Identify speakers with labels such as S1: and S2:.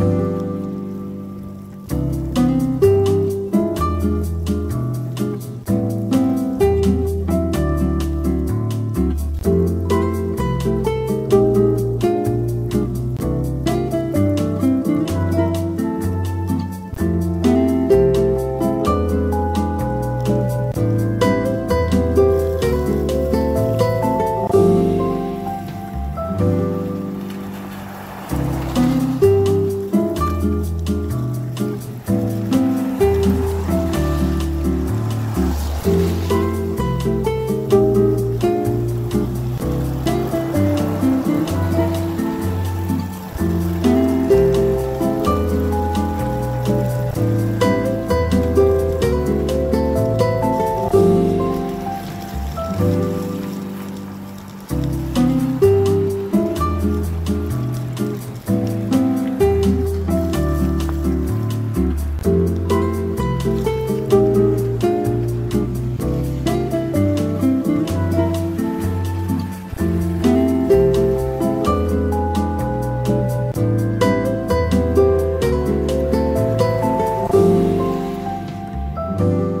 S1: Bye. thank you